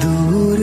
दूर